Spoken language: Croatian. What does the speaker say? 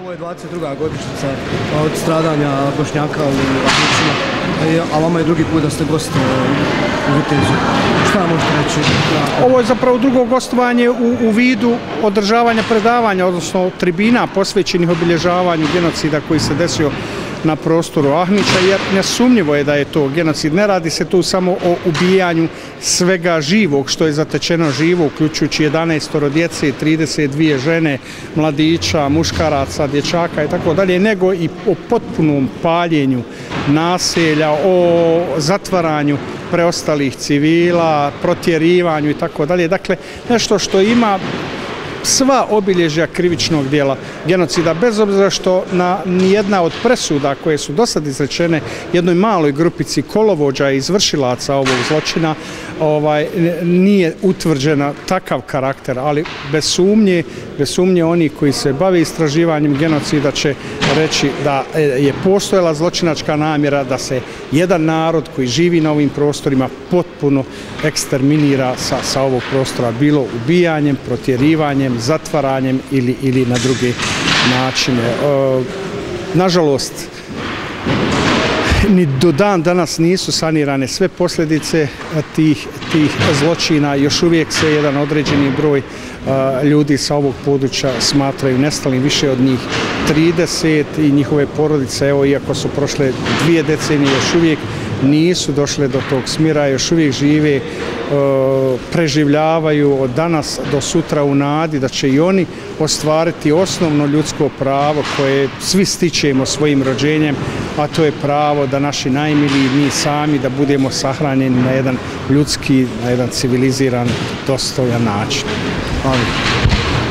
Ovo je 22. godišnjica od stradanja Bošnjaka u Ahmićima, a vama je drugi put da ste gost u Vitezu. Šta možete reći? Ovo je zapravo drugo gostovanje u, u vidu održavanja predavanja, odnosno tribina posvećenih obilježavanju genocida koji se desio na prostoru Ahmića, jer nesumnjivo je da je to genocid. Ne radi se tu samo o ubijanju svega živog što je zatečeno živo, uključujući 11 djece, 32 žene, mladića, muškaraca, dječaka i tako dalje, nego i o potpunom paljenju naselja, o zatvaranju preostalih civila, protjerivanju i tako dalje. Dakle, nešto što ima sva obilježja krivičnog dijela genocida, bez obzira što na nijedna od presuda koje su do sad izrečene jednoj maloj grupici kolovođa i izvršilaca ovog zločina ovaj, nije utvrđena takav karakter, ali bez sumnje, bez sumnje oni koji se bave istraživanjem genocida će reći da e, je postojala zločinačka namjera da se jedan narod koji živi na ovim prostorima potpuno eksterminira sa, sa ovog prostora, bilo ubijanjem, protjerivanjem, zatvaranjem ili, ili na druge načine. E, nažalost, ni do dan danas nisu sanirane sve posljedice tih, tih zločina. Još uvijek se jedan određeni broj ljudi sa ovog područja smatraju nestalim više od njih 30 i njihove porodice, evo iako su prošle dvije decenije, još uvijek nisu došle do tog smira, još uvijek žive, preživljavaju od danas do sutra u nadi da će i oni ostvariti osnovno ljudsko pravo koje svi stičemo svojim rođenjem, a to je pravo da naši najmiliji mi sami da budemo sahranjeni na jedan ljudski, na jedan civiliziran, dostojan način. Hvala.